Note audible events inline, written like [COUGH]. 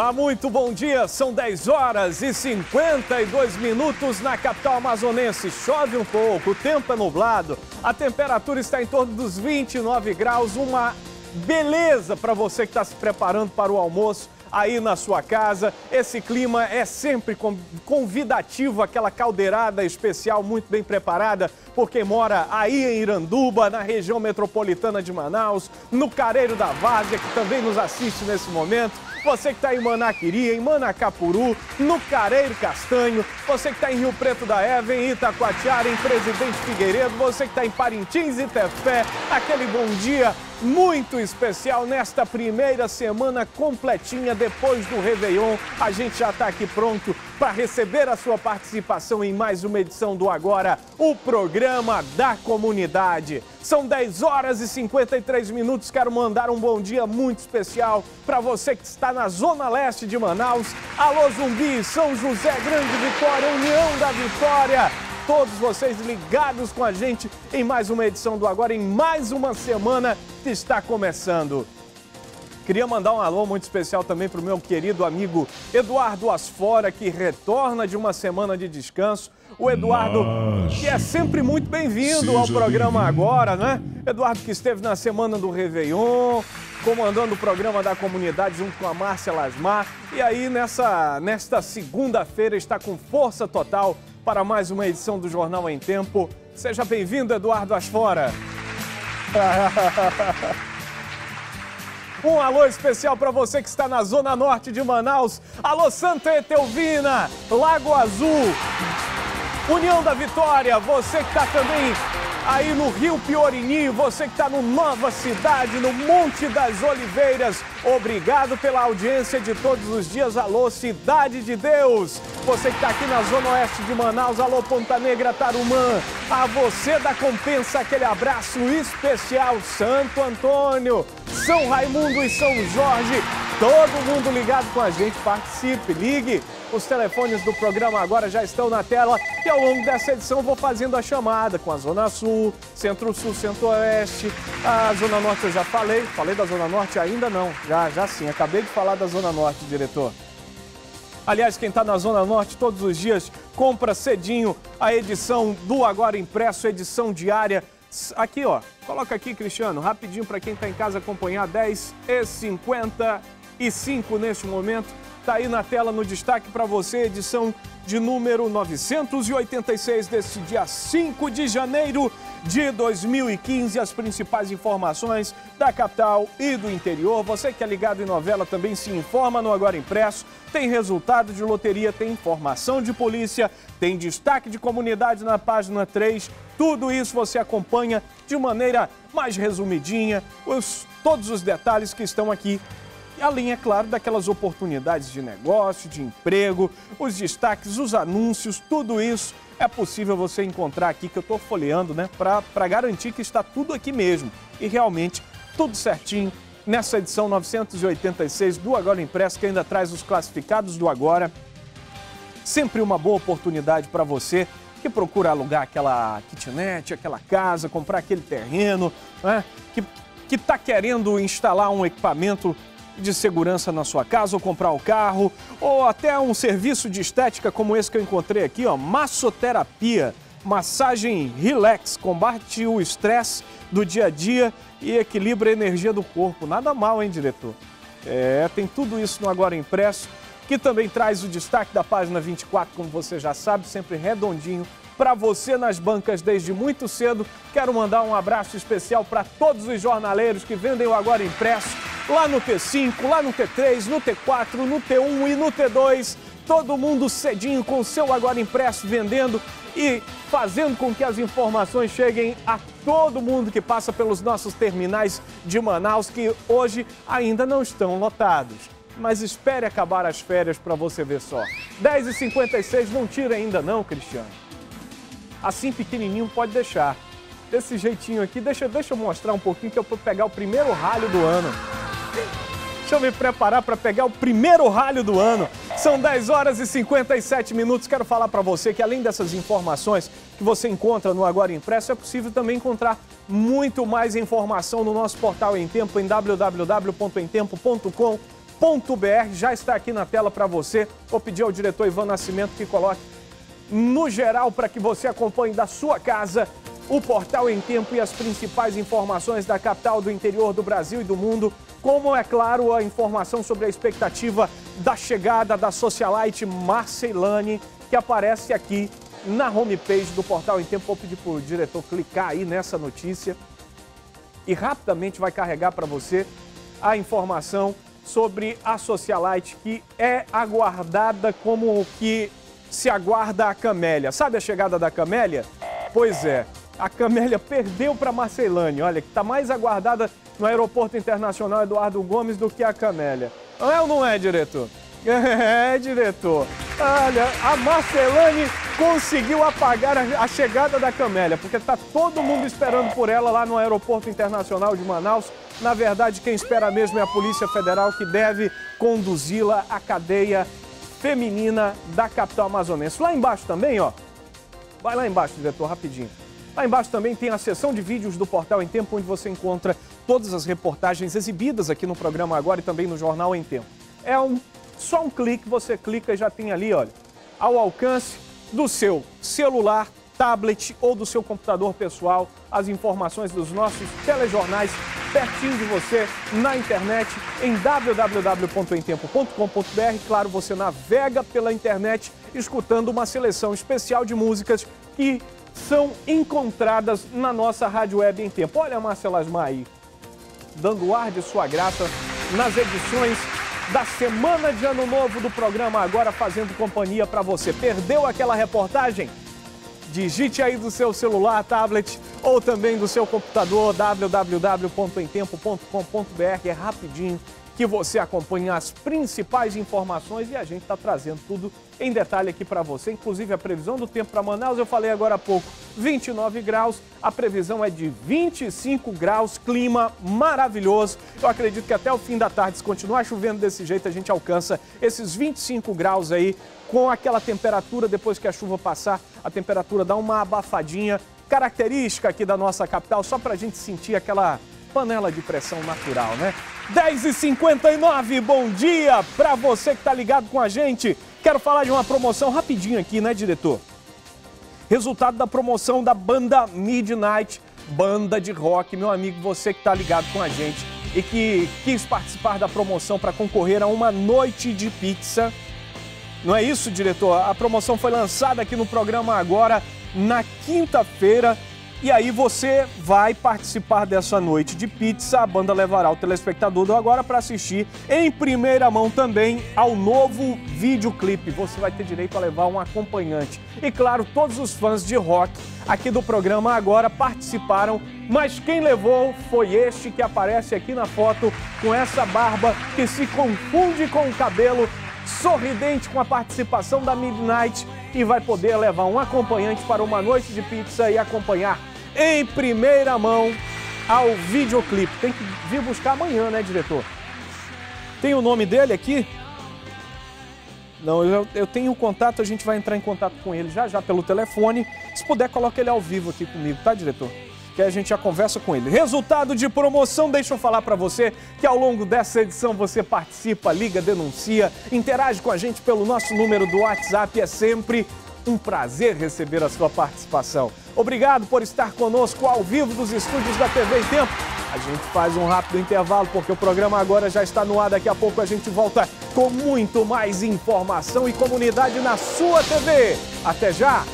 Olá, muito bom dia. São 10 horas e 52 minutos na capital amazonense. Chove um pouco, o tempo é nublado, a temperatura está em torno dos 29 graus. Uma beleza para você que está se preparando para o almoço aí na sua casa. Esse clima é sempre convidativo, aquela caldeirada especial muito bem preparada por quem mora aí em Iranduba, na região metropolitana de Manaus, no Careiro da Várzea, que também nos assiste nesse momento você que está em Manaquiri, em Manacapuru, no Careiro Castanho, você que está em Rio Preto da Eva, em Itacoatiara, em Presidente Figueiredo, você que está em Parintins e Tefé, aquele bom dia muito especial nesta primeira semana completinha depois do Réveillon. A gente já está aqui pronto para receber a sua participação em mais uma edição do Agora, o programa da comunidade. São 10 horas e 53 minutos. Quero mandar um bom dia muito especial para você que está na zona leste de Manaus. Alô Zumbi, São José, Grande Vitória, União da Vitória todos vocês ligados com a gente em mais uma edição do Agora, em mais uma semana que está começando. Queria mandar um alô muito especial também para o meu querido amigo Eduardo Asfora, que retorna de uma semana de descanso. O Eduardo, que é sempre muito bem-vindo ao programa agora, né? Eduardo que esteve na semana do Réveillon, comandando o programa da comunidade junto com a Márcia Lasmar. E aí, nessa, nesta segunda-feira, está com força total para mais uma edição do Jornal em Tempo. Seja bem-vindo, Eduardo Asfora. [LAUGHS] Um alô especial para você que está na zona norte de Manaus. Alô Santa Etelvina, Lago Azul, União da Vitória. Você que está também aí no Rio Piorinho, você que está no Nova Cidade, no Monte das Oliveiras, obrigado pela audiência de todos os dias. Alô, Cidade de Deus! Você que está aqui na Zona Oeste de Manaus, alô, Ponta Negra, Tarumã. A você da Compensa, aquele abraço especial, Santo Antônio, São Raimundo e São Jorge. Todo mundo ligado com a gente, participe, ligue. Os telefones do programa agora já estão na tela e ao longo dessa edição vou fazendo a chamada com a Zona Sul, Centro-Sul, Centro-Oeste. A Zona Norte eu já falei, falei da Zona Norte ainda não, já, já sim, acabei de falar da Zona Norte, diretor. Aliás, quem está na Zona Norte todos os dias compra cedinho a edição do Agora Impresso, edição diária. Aqui, ó, coloca aqui, Cristiano, rapidinho para quem está em casa acompanhar, 10 e 50 e 5 neste momento. Está aí na tela no destaque para você, edição de número 986 deste dia 5 de janeiro de 2015. As principais informações da capital e do interior. Você que é ligado em novela também se informa no Agora Impresso. Tem resultado de loteria, tem informação de polícia, tem destaque de comunidade na página 3. Tudo isso você acompanha de maneira mais resumidinha, os, todos os detalhes que estão aqui além, é claro, daquelas oportunidades de negócio, de emprego, os destaques, os anúncios, tudo isso é possível você encontrar aqui que eu estou folheando, né? Para garantir que está tudo aqui mesmo. E realmente, tudo certinho nessa edição 986 do Agora Impresso, que ainda traz os classificados do Agora. Sempre uma boa oportunidade para você que procura alugar aquela kitnet, aquela casa, comprar aquele terreno, né? que está querendo instalar um equipamento de segurança na sua casa ou comprar o um carro, ou até um serviço de estética como esse que eu encontrei aqui, ó, massoterapia, massagem relax, combate o estresse do dia a dia e equilibra a energia do corpo. Nada mal, hein, diretor? É, tem tudo isso no Agora Impresso, que também traz o destaque da página 24, como você já sabe, sempre redondinho para você nas bancas desde muito cedo. Quero mandar um abraço especial para todos os jornaleiros que vendem o Agora Impresso lá no T5, lá no T3, no T4, no T1 e no T2. Todo mundo cedinho com seu Agora Impresso vendendo e fazendo com que as informações cheguem a todo mundo que passa pelos nossos terminais de Manaus, que hoje ainda não estão lotados. Mas espere acabar as férias para você ver só. 10h56, não tira ainda não, Cristiano. Assim pequenininho pode deixar. Desse jeitinho aqui, deixa, deixa eu mostrar um pouquinho que eu vou pegar o primeiro ralho do ano. Deixa eu me preparar para pegar o primeiro ralho do ano. São 10 horas e 57 minutos. Quero falar para você que além dessas informações que você encontra no Agora Impresso, é possível também encontrar muito mais informação no nosso portal Em Tempo, em www.emtempo.com.br. Já está aqui na tela para você. Vou pedir ao diretor Ivan Nascimento que coloque no geral para que você acompanhe da sua casa o portal em tempo e as principais informações da capital do interior do Brasil e do mundo, como é claro a informação sobre a expectativa da chegada da socialite Marcelane, que aparece aqui na homepage do portal em tempo. Vou pedir para o diretor clicar aí nessa notícia e rapidamente vai carregar para você a informação sobre a socialite que é aguardada como que se aguarda a Camélia. Sabe a chegada da Camélia? Pois é, a Camélia perdeu para Marcelane, olha, que está mais aguardada no Aeroporto Internacional Eduardo Gomes do que a Camélia. É ou não é, diretor? [LAUGHS] É, diretor. Olha, a Marcelane conseguiu apagar a, chegada da Camélia, porque está todo mundo esperando por ela lá no Aeroporto Internacional de Manaus. Na verdade, quem espera mesmo é a Polícia Federal, que deve conduzi-la à cadeia feminina da capital amazonense. Lá embaixo também, ó. Vai lá embaixo, diretor, rapidinho. Lá embaixo também tem a seção de vídeos do Portal em Tempo, onde você encontra todas as reportagens exibidas aqui no programa agora e também no Jornal em Tempo. É um, só um clique, você clica e já tem ali, olha, ao alcance do seu celular, tablet ou do seu computador pessoal, as informações dos nossos telejornais pertinho de você na internet em www.emtempo.com.br. Claro, você navega pela internet escutando uma seleção especial de músicas que são encontradas na nossa rádio web em tempo. Olha a Asmar aí, dando ar de sua graça nas edições da semana de Ano Novo do programa Agora Fazendo Companhia para você. Perdeu aquela reportagem? Digite aí do seu celular, tablet ou também do seu computador www.emtempo.com.br. É rapidinho que você acompanha as principais informações e a gente está trazendo tudo em detalhe aqui para você. Inclusive a previsão do tempo para Manaus, eu falei agora há pouco, 29 graus, a previsão é de 25 graus, clima maravilhoso. Eu acredito que até o fim da tarde, se continuar chovendo desse jeito, a gente alcança esses 25 graus aí, com aquela temperatura, depois que a chuva passar, a temperatura dá uma abafadinha, característica aqui da nossa capital, só para a gente sentir aquela panela de pressão natural, né? 10h59, bom dia para você que está ligado com a gente. Quero falar de uma promoção rapidinho aqui, né, diretor? Resultado da promoção da banda Midnight, banda de rock, meu amigo, você que está ligado com a gente e que quis participar da promoção para concorrer a uma noite de pizza. Não é isso, diretor? A promoção foi lançada aqui no programa agora na quinta-feira e aí você vai participar dessa noite de pizza. A banda levará o telespectador do Agora para assistir em primeira mão também ao novo videoclipe. Você vai ter direito a levar um acompanhante. E claro, todos os fãs de rock aqui do programa Agora participaram, mas quem levou foi este que aparece aqui na foto com essa barba que se confunde com o cabelo sorridente com a participação da Midnight e vai poder levar um acompanhante para uma noite de pizza e acompanhar em primeira mão ao videoclipe. Tem que vir buscar amanhã, né, diretor? Tem o nome dele aqui? Não, eu, eu tenho o contato, a gente vai entrar em contato com ele já já pelo telefone. Se puder, coloque ele ao vivo aqui comigo, tá, diretor? Que a gente já conversa com ele. Resultado de promoção, deixa eu falar para você que ao longo dessa edição você participa, liga, denuncia, interage com a gente pelo nosso número do WhatsApp, é sempre um prazer receber a sua participação. Obrigado por estar conosco ao vivo dos estúdios da TV em Tempo. A gente faz um rápido intervalo porque o programa agora já está no ar. Daqui a pouco a gente volta com muito mais informação e comunidade na sua TV. Até já!